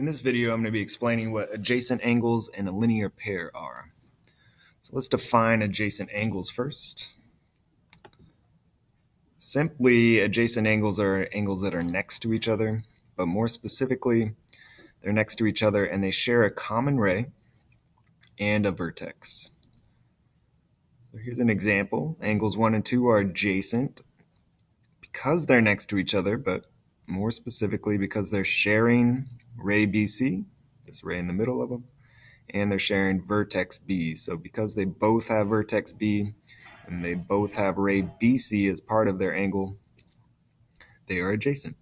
In this video, I'm going to be explaining what adjacent angles and a linear pair are. So let's define adjacent angles first. Simply, adjacent angles are angles that are next to each other, but more specifically, they're next to each other and they share a common ray and a vertex. So here's an example. Angles 1 and 2 are adjacent because they're next to each other, but more specifically because they're sharing ray BC, this ray in the middle of them, and they're sharing vertex B. So because they both have vertex B and they both have ray BC as part of their angle, they are adjacent.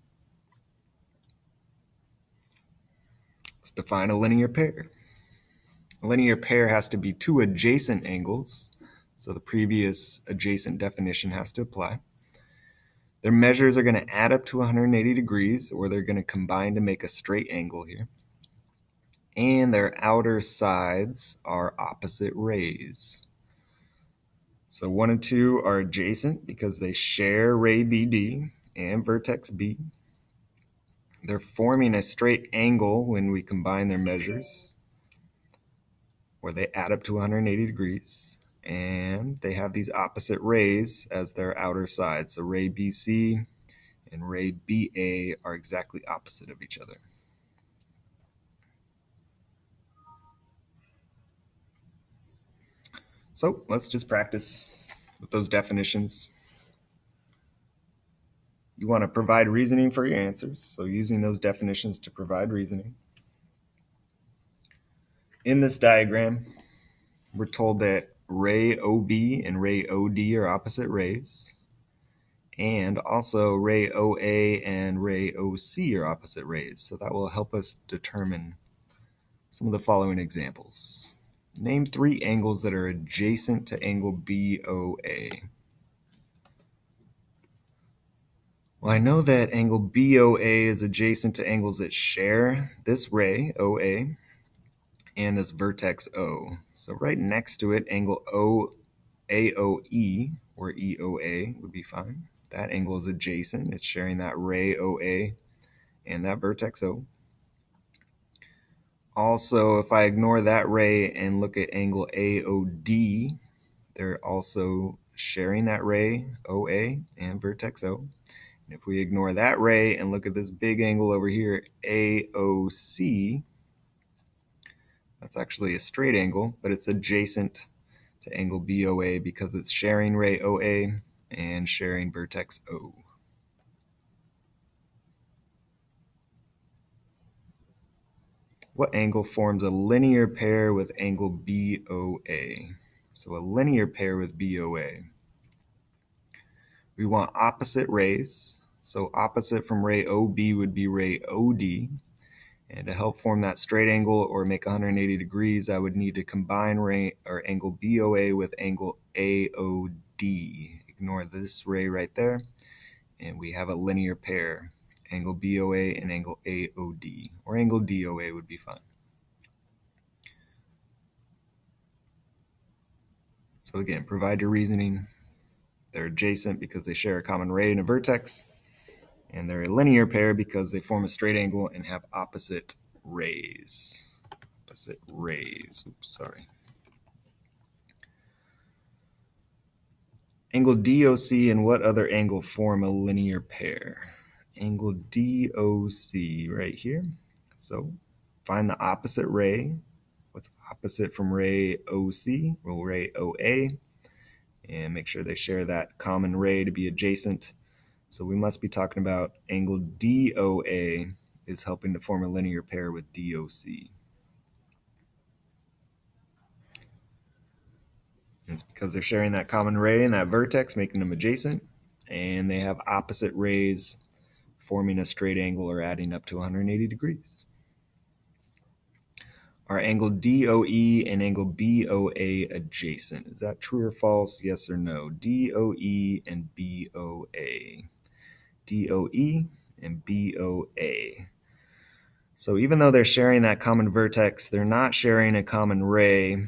Let's define a linear pair. A linear pair has to be two adjacent angles, so the previous adjacent definition has to apply. Their measures are going to add up to 180 degrees, or they're going to combine to make a straight angle here. And their outer sides are opposite rays. So 1 and 2 are adjacent because they share ray BD and vertex B. They're forming a straight angle when we combine their measures, where they add up to 180 degrees and they have these opposite rays as their outer sides. So ray BC and ray BA are exactly opposite of each other. So let's just practice with those definitions. You want to provide reasoning for your answers, so using those definitions to provide reasoning. In this diagram, we're told that ray OB and ray OD are opposite rays. And also ray OA and ray OC are opposite rays. So that will help us determine some of the following examples. Name three angles that are adjacent to angle BOA. Well, I know that angle BOA is adjacent to angles that share this ray, OA, and this vertex O. So right next to it, angle O, AOE or EOA would be fine. That angle is adjacent. It's sharing that ray OA and that vertex O. Also, if I ignore that ray and look at angle AOD, they're also sharing that ray OA and vertex O. And if we ignore that ray and look at this big angle over here, AOC, that's actually a straight angle, but it's adjacent to angle BOA because it's sharing ray OA and sharing vertex O. What angle forms a linear pair with angle BOA? So a linear pair with BOA. We want opposite rays. So opposite from ray OB would be ray OD. And to help form that straight angle or make 180 degrees, I would need to combine ray, or angle BOA with angle AOD. Ignore this ray right there, and we have a linear pair, angle BOA and angle AOD, or angle DOA would be fine. So again, provide your reasoning. They're adjacent because they share a common ray and a vertex and they're a linear pair because they form a straight angle and have opposite rays. Opposite rays. Oops, sorry. Angle DOC and what other angle form a linear pair? Angle DOC right here. So find the opposite ray. What's opposite from ray OC? Well, ray OA. And make sure they share that common ray to be adjacent so we must be talking about angle DOA is helping to form a linear pair with DOC. It's because they're sharing that common ray and that vertex, making them adjacent, and they have opposite rays forming a straight angle or adding up to 180 degrees. Are angle DOE and angle BOA adjacent? Is that true or false? Yes or no? DOE and BOA. DOE and BOA. So even though they're sharing that common vertex, they're not sharing a common ray.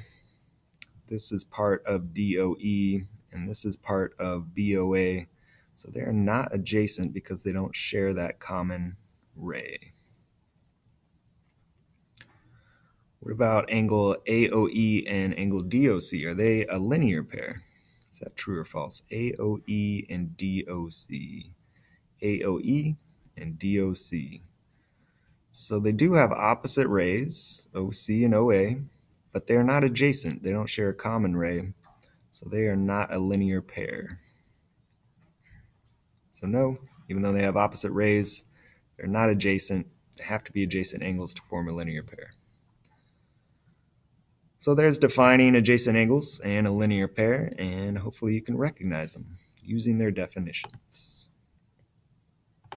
This is part of DOE and this is part of BOA. So they're not adjacent because they don't share that common ray. What about angle AOE and angle DOC? Are they a linear pair? Is that true or false? AOE and DOC. AOE and DOC. So they do have opposite rays, OC and OA, but they're not adjacent. They don't share a common ray, so they are not a linear pair. So no, even though they have opposite rays, they're not adjacent. They have to be adjacent angles to form a linear pair. So there's defining adjacent angles and a linear pair, and hopefully you can recognize them using their definitions.